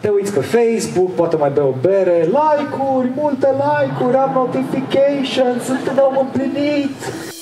te uiți pe Facebook, poate mai bei o bere, like-uri, multe like-uri, am notifications, sunt un om împlinit.